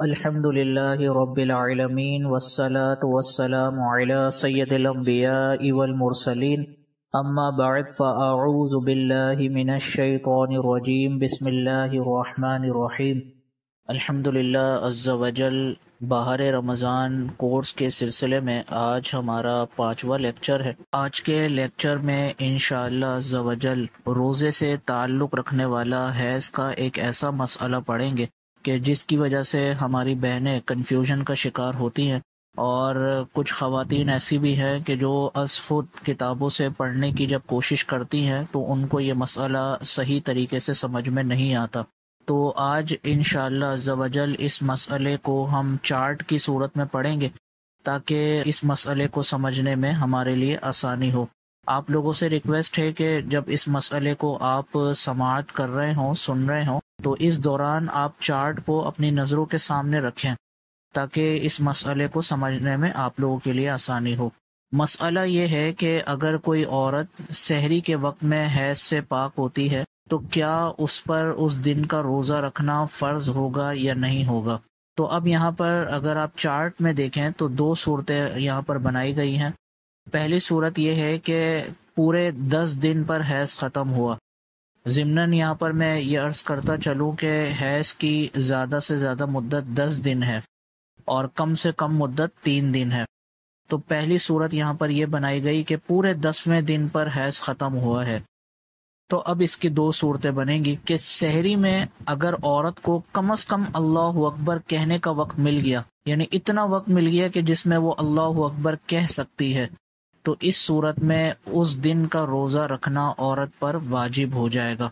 अल्हम्दुलिल्लाहि रब्बिल आलमीन वस्सलातु वस्सलामु अला सय्यदिल अंबियाइ वल मुरसलीन अम्मा बअद फअऊज़ु बिल्लाहि मिनश शैतानिर रजीम बिस्मिल्लाहिर रहमानिर रहीम अल्हम्दुलिल्लाह अज़्ज़ा वजल बाहर रमज़ान कोर्स के सिलसिले में आज हमारा पांचवा लेक्चर है। आज के लेक्चर में इंशाअल्लाह वजल रोज़े से ताल्लुक़ रखने वाला हैज़ का एक ऐसा मसला पढ़ेंगे। कि जिसकी वजह से हमारी बहनें कन्फ्यूज़न का शिकार होती हैं और कुछ खातन ऐसी भी हैं कि जो असफुद किताबों से पढ़ने की जब कोशिश करती हैं तो उनको ये मसला सही तरीके से समझ में नहीं आता। तो आज इन शवजल इस मसले को हम चार्ट की सूरत में पढ़ेंगे, ताकि इस मसले को समझने में हमारे लिए आसानी हो। आप लोगों से रिक्वेस्ट है कि जब इस मसले को आप समात कर रहे हों, सुन रहे हों तो इस दौरान आप चार्ट को अपनी नज़रों के सामने रखें, ताकि इस मसले को समझने में आप लोगों के लिए आसानी हो। मसला ये है कि अगर कोई औरत शहरी के वक्त में हैज़ से पाक होती है तो क्या उस पर उस दिन का रोज़ा रखना फ़र्ज़ होगा या नहीं होगा? तो अब यहाँ पर अगर आप चार्ट में देखें तो दो सूरतें यहाँ पर बनाई गई हैं। पहली सूरत यह है कि पूरे दस दिन पर हैज़ ख़त्म हुआ। ज़िमनन, यहाँ पर मैं ये अर्ज़ करता चलूँ कि हैज़ की ज़्यादा से ज़्यादा मुद्दत दस दिन है और कम से कम मुद्दत तीन दिन है। तो पहली सूरत यहाँ पर यह बनाई गई कि पूरे दसवें दिन पर हैज़ ख़त्म हुआ है। तो अब इसकी दो सूरतें बनेंगी कि शहरी में अगर औरत को कम अज कम अल्लाह अकबर कहने का वक्त मिल गया, यानी इतना वक्त मिल गया कि जिसमें वो अल्लाह अकबर कह सकती है तो इस सूरत में उस दिन का रोज़ा रखना औरत पर वाजिब हो जाएगा।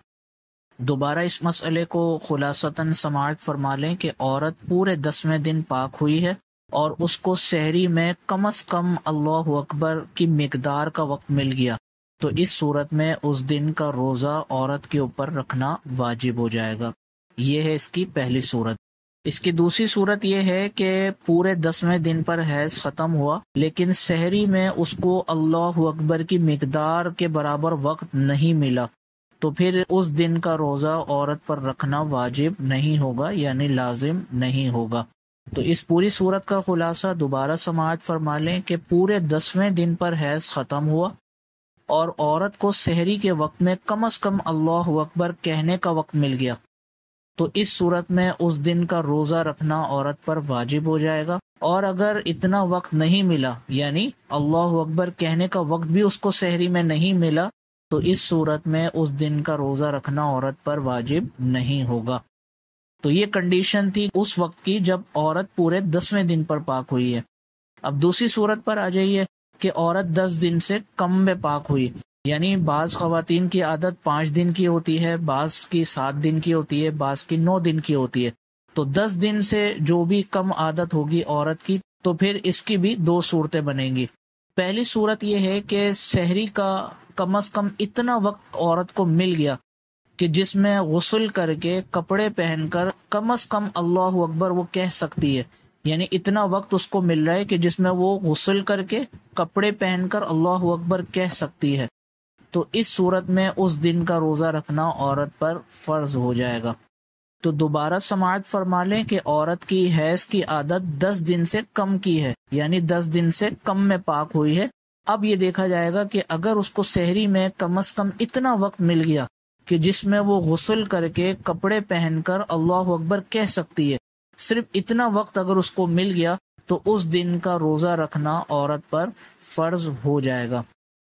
दोबारा इस मसले को खुलासतन समाज फरमा लें कि औरत पूरे दसवें दिन पाक हुई है और उसको शहरी में कम अज कम अल्लाह अकबर की मकदार का वक्त मिल गया। तो इस सूरत में उस दिन का रोज़ा औरत के ऊपर रखना वाजिब हो जाएगा। ये है इसकी पहली सूरत। इसकी दूसरी सूरत यह है कि पूरे दसवें दिन पर हैज़ ख़त्म हुआ, लेकिन शहरी में उसको अल्लाह अकबर की मकदार के बराबर वक्त नहीं मिला। तो फिर उस दिन का रोज़ा औरत पर रखना वाजिब नहीं होगा, यानी लाजिम नहीं होगा। तो इस पूरी सूरत का खुलासा दोबारा समाज फरमा लें कि पूरे दसवें दिन पर हैज़ ख़त्म हुआ, और औरत को शहरी के वक्त में कम अज कम अल्लाह अकबर कहने का वक्त मिल गया। तो इस सूरत में उस दिन का रोज़ा रखना औरत पर वाजिब हो जाएगा। और अगर इतना वक्त नहीं मिला, यानी अल्लाह अकबर कहने का वक्त भी उसको शहरी में नहीं मिला तो इस सूरत में उस दिन का रोज़ा रखना औरत पर वाजिब नहीं होगा। तो ये कंडीशन थी उस वक्त की जब औरत पूरे दसवें दिन पर पाक हुई है। अब दूसरी सूरत पर आ जाइए कि औरत दस दिन से कम में पाक हुई। यानी बाज खातन की आदत पाँच दिन की होती है बाज की सात दिन की होती है बाज की नौ दिन की होती है। तो दस दिन से जो भी कम आदत होगी औरत की तो फिर इसकी भी दो सूरतें बनेंगी। पहली सूरत यह है कि शहरी का कम अज कम इतना वक्त औरत को मिल गया कि जिसमें गसल करके कपड़े पहनकर कम अज कम अल्लाह अकबर वो कह सकती है। यानी इतना वक्त उसको मिल रहा है कि जिसमें वो गसल करके कपड़े पहनकर अल्लाह अकबर कह सकती है। तो इस सूरत में उस दिन का रोज़ा रखना औरत पर फ़र्ज़ हो जाएगा। तो दोबारा समात फरमा लें कि औरत की हैज़ की आदत दस दिन से कम की है, यानी दस दिन से कम में पाक हुई है। अब ये देखा जाएगा कि अगर उसको शहरी में कम अज कम इतना वक्त मिल गया कि जिसमें वो गसल करके कपड़े पहनकर अल्लाह अकबर कह सकती है, सिर्फ़ इतना वक्त अगर उसको मिल गया तो उस दिन का रोजा रखना औरत पर फ़र्ज़ हो जाएगा।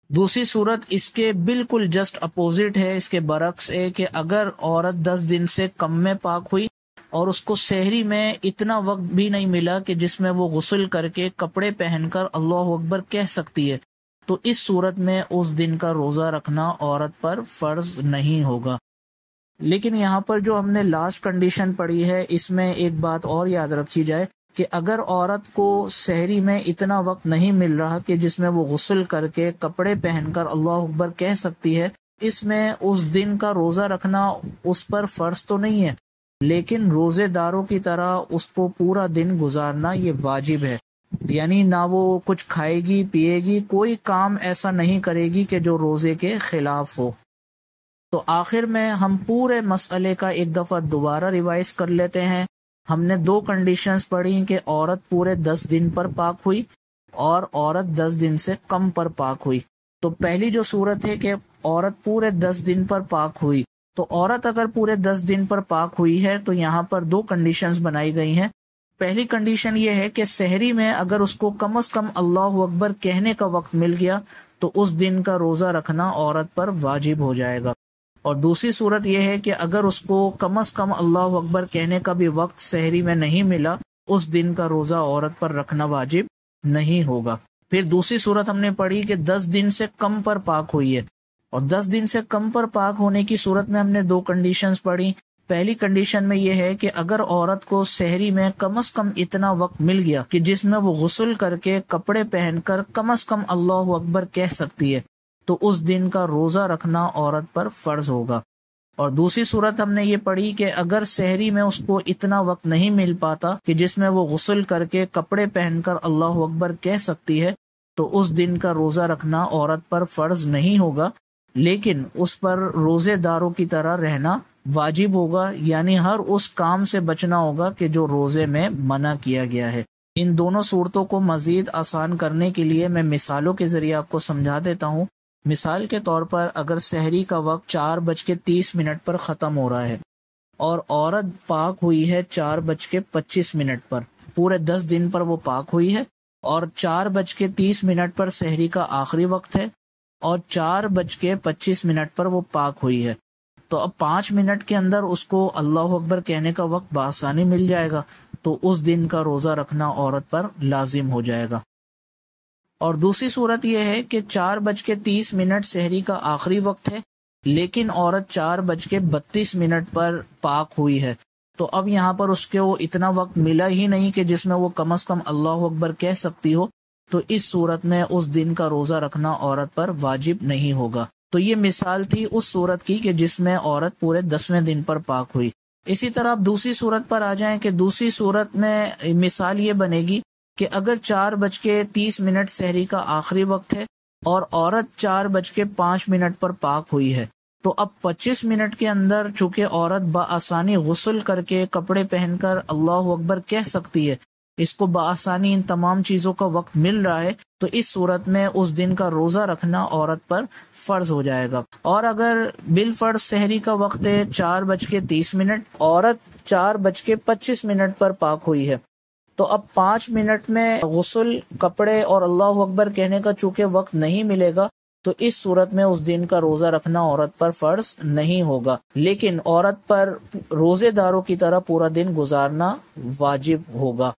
दूसरी सूरत, इसके बिल्कुल जस्ट अपोजिट है, इसके बरक्स है कि अगर औरत दस दिन से कम में पाक हुई और उसको शहरी में इतना वक्त भी नहीं मिला कि जिसमें वो गसल करके कपड़े पहनकर अल्लाह अकबर कह सकती है तो इस सूरत में उस दिन का रोजा रखना औरत पर फ़र्ज़ नहीं होगा। लेकिन यहाँ पर जो हमने लास्ट कंडीशन पढ़ी है, इसमें एक बात और याद रखी जाए कि अगर औरत को शहरी में इतना वक्त नहीं मिल रहा कि जिसमें वो गसल करके कपड़े पहनकर अल्लाह अकबर कह सकती है, इसमें उस दिन का रोज़ा रखना उस पर फ़र्ज़ तो नहीं है, लेकिन रोज़ेदारों की तरह उसको पूरा दिन गुजारना ये वाजिब है। यानी ना वो कुछ खाएगी, पिएगी, कोई काम ऐसा नहीं करेगी कि जो रोज़े के खिलाफ हो। तो आखिर में हम पूरे मसले का एक दफ़ा दोबारा रिवाइज कर लेते हैं। हमने दो कंडीशंस पढ़ी कि औरत पूरे दस दिन पर पाक हुई और औरत दस दिन से कम पर पाक हुई। तो पहली जो सूरत है कि औरत पूरे दस दिन पर पाक हुई। तो औरत अगर पूरे दस दिन पर पाक हुई है तो यहाँ पर दो कंडीशंस बनाई गई हैं। पहली कंडीशन ये है कि शहरी में अगर उसको कम अज कम अल्लाह अकबर कहने का वक्त मिल गया तो उस दिन का रोजा रखना औरत पर वाजिब हो जाएगा। और दूसरी सूरत यह है कि अगर उसको कम अज कम अल्लाह अकबर कहने का भी वक्त शहरी में नहीं मिला, उस दिन का रोजा औरत पर रखना वाजिब नहीं होगा। फिर दूसरी सूरत हमने पढ़ी कि दस दिन से कम पर पाक हुई है। और दस दिन से कम पर पाक होने की सूरत में हमने दो कंडीशन पढ़ी। पहली कंडीशन में यह है कि अगर औरत को शहरी में कम अज कम इतना वक्त मिल गया कि जिसमें वो गुसल करके कपड़े पहनकर कम अज कम अल्लाह अकबर कह सकती है तो उस दिन का रोजा रखना औरत पर फ़र्ज़ होगा। और दूसरी सूरत हमने ये पढ़ी कि अगर शहरी में उसको इतना वक्त नहीं मिल पाता कि जिसमें वो गसल करके कपड़े पहनकर अल्लाह अकबर कह सकती है तो उस दिन का रोजा रखना औरत पर फ़र्ज़ नहीं होगा, लेकिन उस पर रोजेदारों की तरह रहना वाजिब होगा, यानी हर उस काम से बचना होगा कि जो रोज़े में मना किया गया है। इन दोनों सूरतों को मजीद आसान करने के लिए मैं मिसालों के ज़रिए आपको समझा देता हूँ। मिसाल के तौर पर अगर शहरी का वक्त चार बज के तीस मिनट पर ख़त्म हो रहा है और औरत पाक हुई है चार बज के पच्चीस मिनट पर, पूरे दस दिन पर वो पाक हुई है और चार बज के तीस मिनट पर शहरी का आखिरी वक्त है और चार बज के पच्चीस मिनट पर वो पाक हुई है तो अब पाँच मिनट के अंदर उसको अल्लाह अकबर कहने का वक्त बासानी मिल जाएगा तो उस दिन का रोजा रखना औरत पर लाजिम हो जाएगा। और दूसरी सूरत यह है कि चार बज के तीस मिनट शहरी का आखिरी वक्त है, लेकिन औरत चार बज के बत्तीस मिनट पर पाक हुई है। तो अब यहाँ पर उसके वो इतना वक्त मिला ही नहीं कि जिसमें वो कम अज कम अल्लाह अकबर कह सकती हो तो इस सूरत में उस दिन का रोजा रखना औरत पर वाजिब नहीं होगा। तो ये मिसाल थी उस सूरत की कि जिसमें औरत पूरे दसवें दिन पर पाक हुई। इसी तरह आप दूसरी सूरत पर आ जाएँ कि दूसरी सूरत में मिसाल ये बनेगी कि अगर चार बज के तीस मिनट शहरी का आखिरी वक्त है और औरत चार बज के पाँच मिनट पर पाक हुई है तो अब 25 मिनट के अंदर चूँकि औरत बसानी गसल करके कपड़े पहनकर अल्लाह अकबर कह सकती है, इसको बसानी इन तमाम चीज़ों का वक्त मिल रहा है तो इस सूरत में उस दिन का रोजा रखना औरत पर फ़र्ज़ हो जाएगा। और अगर बिल फ़र्ज़ शहरी का वक्त है चार बज के तीस मिनट, औरत चार बज के पच्चीस मिनट पर पाक हुई है तो अब पाँच मिनट में गसल, कपड़े और अल्लाह अकबर कहने का चूँकि वक्त नहीं मिलेगा तो इस सूरत में उस दिन का रोजा रखना औरत पर फ़र्ज़ नहीं होगा। लेकिन औरत पर रोजेदारों की तरह पूरा दिन गुजारना वाजिब होगा।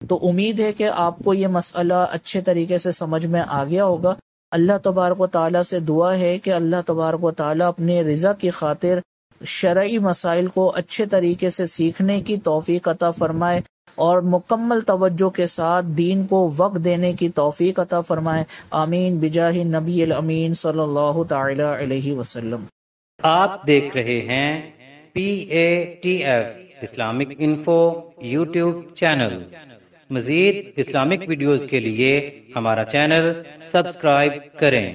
तो उम्मीद है कि आपको ये मसला अच्छे तरीके से समझ में आ गया होगा। अल्लाह तबारक ताली से दुआ है कि अल्लाह तबारक ताली अपने रज़ा की खातिर शर्य मसाइल को अच्छे तरीके से सीखने की तोफ़ी अता फरमाए। और मुकम्मल तवज्जो के साथ दीन को वक्त देने की तोफ़ी अता फरमाए। आमीन। बिजाही नबी अमीन सल्लल्लाहु अलैहि वसल्लम। आप देख रहे हैं P A T F Islamic info YouTube channel. Majeed Islamic videos के लिए हमारा चैनल सब्सक्राइब करें।